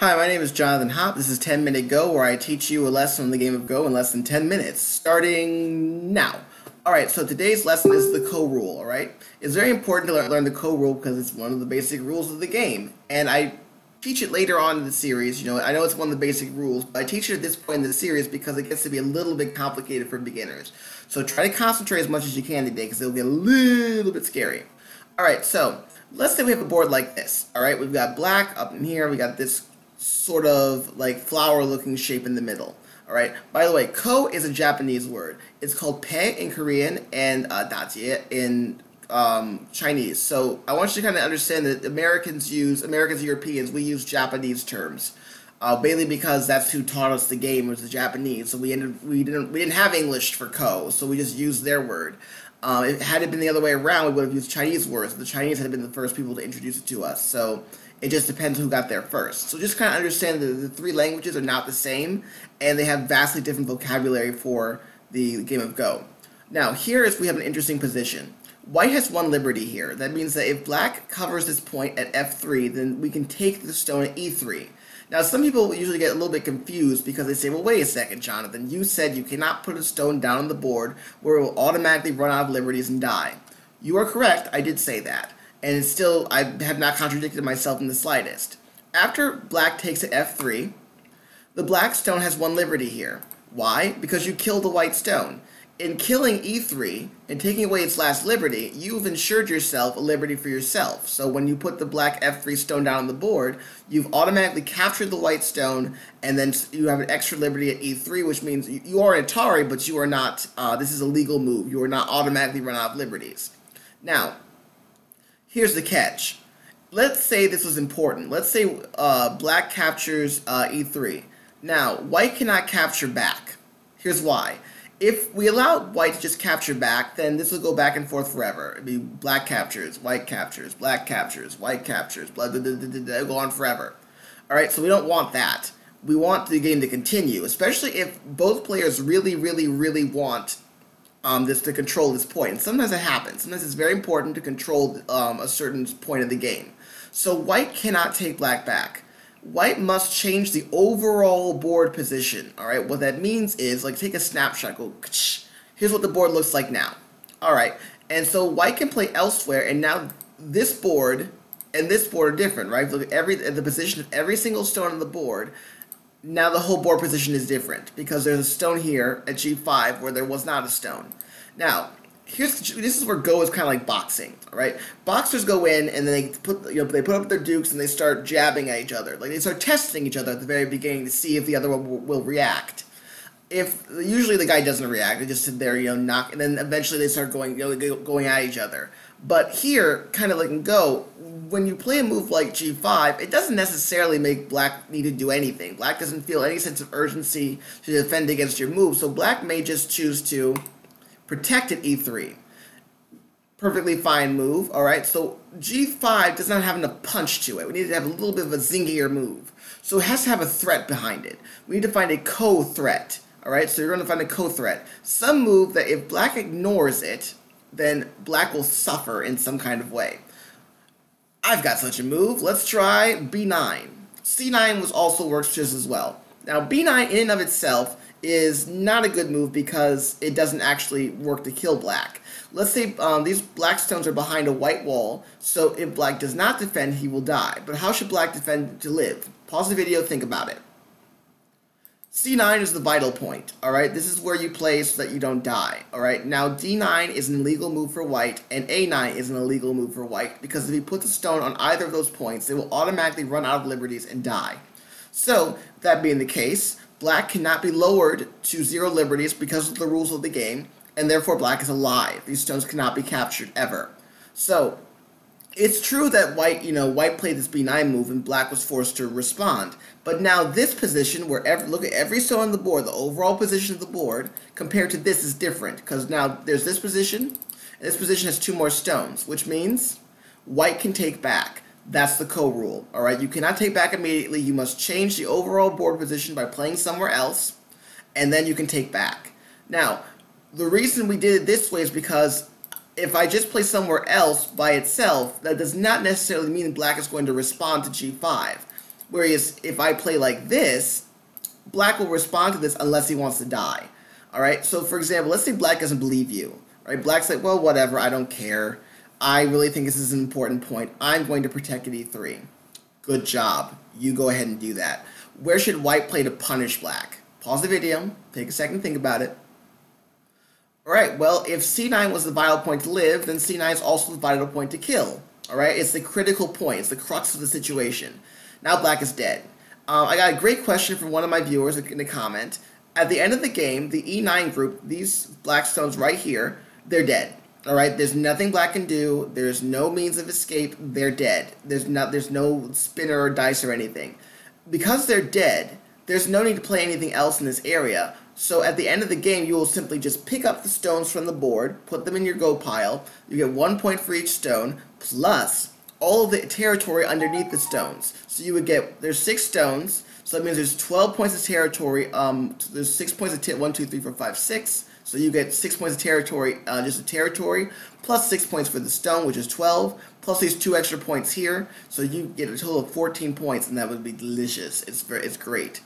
Hi, my name is Jonathan Hop. This is 10 Minute Go, where I teach you a lesson on the game of Go in less than 10 minutes, starting now. Alright, so today's lesson is the Ko rule, alright? It's very important to learn the Ko rule because it's one of the basic rules of the game. And I teach it later on in the series, you know, I know it's one of the basic rules, but I teach it at this point in the series because it gets to be a little bit complicated for beginners. So try to concentrate as much as you can today because it'll get a little bit scary. Alright, so let's say we have a board like this, alright? We've got black up in here, we got this sort of like flower looking shape in the middle. Alright, by the way, ko is a Japanese word. It's called pe in Korean and uh, in um, Chinese. So I want you to kind of understand that Americans use, Americans Europeans, we use Japanese terms. Uh, mainly because that's who taught us the game was the Japanese. So we ended, we didn't we didn't have English for ko, so we just used their word. Uh, if had it been the other way around, we would have used Chinese words. The Chinese had been the first people to introduce it to us. So it just depends who got there first. So just kind of understand that the three languages are not the same, and they have vastly different vocabulary for the game of Go. Now here is we have an interesting position. White has one liberty here. That means that if black covers this point at f3, then we can take the stone at e3. Now, some people usually get a little bit confused because they say, well, wait a second, Jonathan. You said you cannot put a stone down on the board where it will automatically run out of liberties and die. You are correct. I did say that. And still, I have not contradicted myself in the slightest. After black takes at f3, the black stone has one liberty here. Why? Because you killed the white stone in killing E3 and taking away its last liberty, you've ensured yourself a liberty for yourself. So when you put the black F3 stone down on the board, you've automatically captured the white stone, and then you have an extra liberty at E3, which means you are an Atari, but you are not, uh, this is a legal move. You are not automatically run out of liberties. Now, here's the catch. Let's say this was important. Let's say uh, black captures uh, E3. Now, white cannot capture back. Here's why if we allow white to just capture back, then this will go back and forth forever. It'd be black captures, white captures, black captures, white captures, blah, blah, blah, blah, blah, blah go on forever. All right, so we don't want that. We want the game to continue, especially if both players really, really, really want um, this to control this point. And sometimes it happens. Sometimes it's very important to control um, a certain point of the game. So white cannot take black back white must change the overall board position. All right, what that means is like take a snapshot. Go. Here's what the board looks like now. All right, and so white can play elsewhere, and now this board and this board are different, right? Look at every the position of every single stone on the board. Now the whole board position is different because there's a stone here at G5 where there was not a stone. Now, here's this is where Go is kind of like boxing, right? Boxers go in and they put you know they put up their dukes and they start jabbing at each other, like they start testing each other at the very beginning to see if the other one will, will react. If usually the guy doesn't react, they just sit there, you know, knock, and then eventually they start going, you know, going at each other. But here, kind of in Go, when you play a move like G5, it doesn't necessarily make Black need to do anything. Black doesn't feel any sense of urgency to defend against your move, so Black may just choose to protected e3. Perfectly fine move, alright? So g5 does not have enough punch to it. We need to have a little bit of a zingier move. So it has to have a threat behind it. We need to find a ko-threat, alright? So you're going to find a ko-threat. Some move that if black ignores it, then black will suffer in some kind of way. I've got such a move. Let's try b9. c9 was also works just as well. Now b9 in and of itself is not a good move because it doesn't actually work to kill black. Let's say um, these black stones are behind a white wall, so if black does not defend, he will die. But how should black defend to live? Pause the video, think about it. C9 is the vital point, alright? This is where you play so that you don't die, alright? Now D9 is an illegal move for white, and A9 is an illegal move for white, because if he puts a stone on either of those points, they will automatically run out of liberties and die. So, that being the case, black cannot be lowered to zero liberties because of the rules of the game, and therefore black is alive. These stones cannot be captured ever. So, it's true that white, you know, white played this b9 move and black was forced to respond. But now this position, where every, look at every stone on the board, the overall position of the board, compared to this is different. Because now there's this position, and this position has two more stones, which means white can take back. That's the ko rule. All right, you cannot take back immediately. You must change the overall board position by playing somewhere else, and then you can take back. Now, the reason we did it this way is because if I just play somewhere else by itself, that does not necessarily mean black is going to respond to g5. Whereas if I play like this, black will respond to this unless he wants to die. All right. So for example, let's say black doesn't believe you. Right. Black's like, well, whatever. I don't care. I really think this is an important point. I'm going to protect at e3. Good job. You go ahead and do that. Where should white play to punish black? Pause the video. Take a second. Think about it. All right. Well, if c9 was the vital point to live, then c9 is also the vital point to kill. All right. It's the critical point. It's the crux of the situation. Now black is dead. Um, I got a great question from one of my viewers in the comment. At the end of the game, the E9 group, these black stones right here, they're dead. All right, there's nothing black can do. There's no means of escape. They're dead. There's not. There's no spinner or dice or anything. Because they're dead, there's no need to play anything else in this area. So at the end of the game, you will simply just pick up the stones from the board, put them in your go pile. You get one point for each stone, plus all of the territory underneath the stones. So you would get, there's six stones, so that means there's 12 points of territory. Um, there's six points of, ter- one, two, three, four, five, six. So you get six points of territory, uh, just a territory, plus six points for the stone, which is 12, plus these two extra points here. So you get a total of 14 points, and that would be delicious. It's it's great.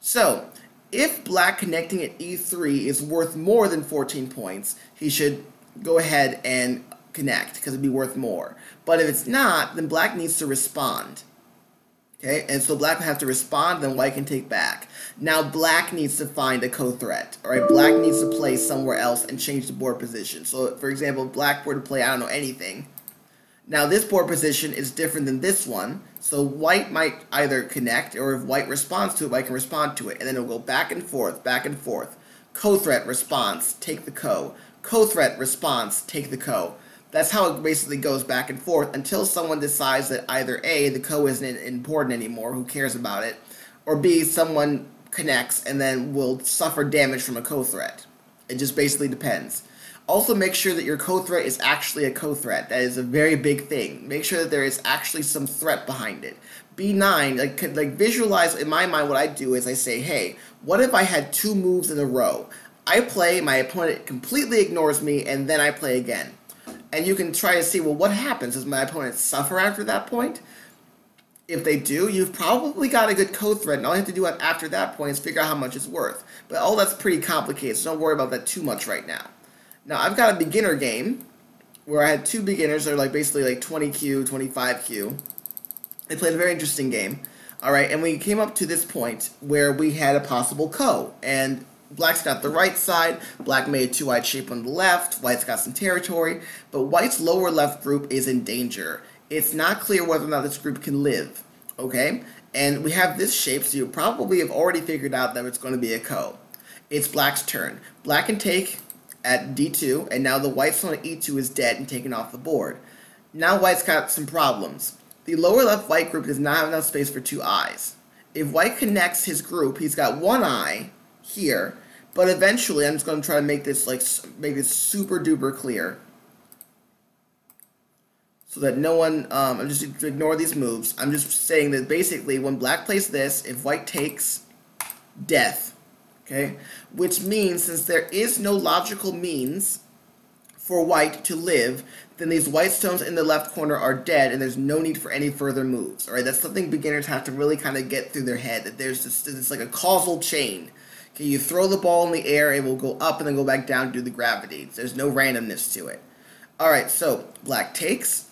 So if black connecting at e3 is worth more than 14 points, he should go ahead and connect because it'd be worth more. But if it's not, then black needs to respond. Okay, and so black will have to respond, then white can take back. Now black needs to find a ko-threat. Alright, black needs to play somewhere else and change the board position. So for example, black were to play, I don't know, anything. Now this board position is different than this one. So white might either connect, or if white responds to it, white can respond to it. And then it'll go back and forth, back and forth. Ko-threat response, take the ko. Ko-threat response, take the ko that's how it basically goes back and forth until someone decides that either A, the ko isn't important anymore, who cares about it, or B, someone connects and then will suffer damage from a ko threat. It just basically depends. Also, make sure that your ko threat is actually a ko threat. That is a very big thing. Make sure that there is actually some threat behind it. B9, like, like visualize in my mind what I do is I say, hey, what if I had two moves in a row? I play, my opponent completely ignores me, and then I play again and you can try to see well what happens does my opponent suffer after that point if they do you've probably got a good ko-threat and all you have to do after that point is figure out how much it's worth but all that's pretty complicated so don't worry about that too much right now now i've got a beginner game where i had two beginners that are like basically like 20q 25q they played a very interesting game all right and we came up to this point where we had a possible ko and Black's got the right side, black made a two-eyed shape on the left, white's got some territory, but white's lower left group is in danger. It's not clear whether or not this group can live, okay? And we have this shape, so you probably have already figured out that it's going to be a ko. It's black's turn. Black can take at d2, and now the white white's on e2 is dead and taken off the board. Now white's got some problems. The lower left white group does not have enough space for two eyes. If white connects his group, he's got one eye, here, but eventually I'm just going to try to make this like make this super duper clear so that no one, um, I'm just ignore these moves. I'm just saying that basically when black plays this, if white takes, death, okay? Which means since there is no logical means for white to live, then these white stones in the left corner are dead and there's no need for any further moves, all right? That's something beginners have to really kind of get through their head, that there's just, it's like a causal chain Okay, you throw the ball in the air, it will go up and then go back down due to the gravity. There's no randomness to it. Alright, so black takes,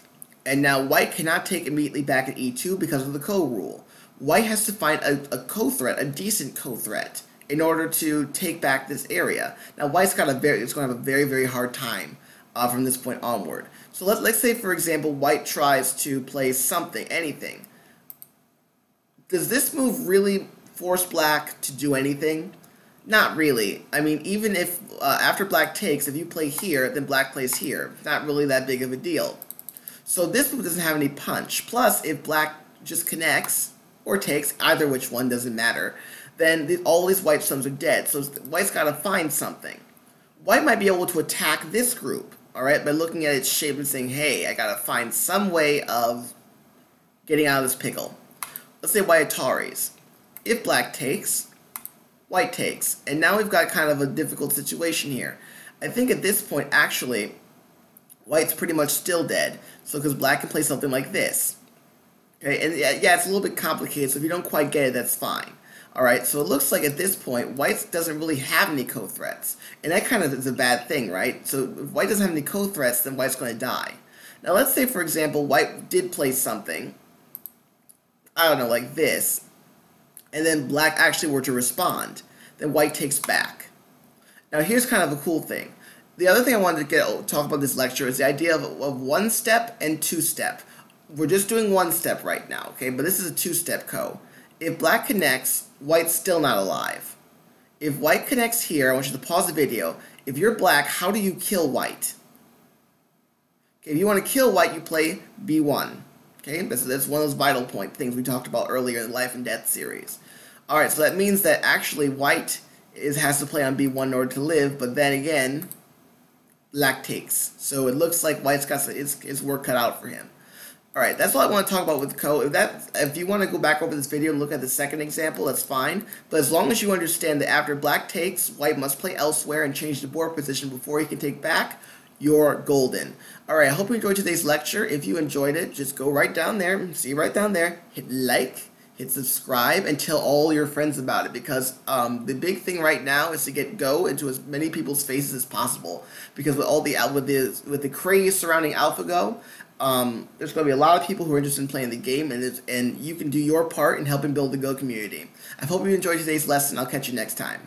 and now white cannot take immediately back at e2 because of the ko-rule. White has to find a, a ko-threat, a decent ko-threat, in order to take back this area. Now white's got a very, it's going to have a very, very hard time uh, from this point onward. So let, let's say, for example, white tries to play something, anything. Does this move really force black to do anything? Not really. I mean, even if uh, after black takes, if you play here, then black plays here. Not really that big of a deal. So this move doesn't have any punch. Plus, if black just connects or takes, either which one doesn't matter, then the, all these white stones are dead. So white's got to find something. White might be able to attack this group, all right, by looking at its shape and saying, hey, I got to find some way of getting out of this pickle. Let's say white Ataris. If black takes, white takes. And now we've got kind of a difficult situation here. I think at this point, actually, white's pretty much still dead. So because black can play something like this. Okay, and yeah, yeah, it's a little bit complicated, so if you don't quite get it, that's fine. All right, so it looks like at this point, white doesn't really have any ko-threats. And that kind of is a bad thing, right? So if white doesn't have any ko-threats, then white's going to die. Now let's say, for example, white did play something, I don't know, like this, and then black actually were to respond, then white takes back. Now here's kind of a cool thing. The other thing I wanted to get oh, talk about this lecture is the idea of, of one step and two step. We're just doing one step right now, okay? But this is a two step ko. If black connects, white's still not alive. If white connects here, I want you to pause the video. If you're black, how do you kill white? Okay, if you want to kill white, you play B1. Okay, that's, that's one of those vital point things we talked about earlier in the Life and Death series. Alright, so that means that actually white is has to play on B1 in order to live, but then again, black takes. So it looks like white's got his, his work cut out for him. All right, that's all I want to talk about with Ko. If that, if you want to go back over this video and look at the second example, that's fine. But as long as you understand that after black takes, white must play elsewhere and change the board position before he can take back, you're golden. All right, I hope you enjoyed today's lecture. If you enjoyed it, just go right down there, see right down there, hit like, hit subscribe, and tell all your friends about it because um, the big thing right now is to get Go into as many people's faces as possible. Because with all the with the with the craze surrounding AlphaGo, um, there's going to be a lot of people who are interested in playing the game, and and you can do your part in helping build the Go community. I hope you enjoyed today's lesson. I'll catch you next time.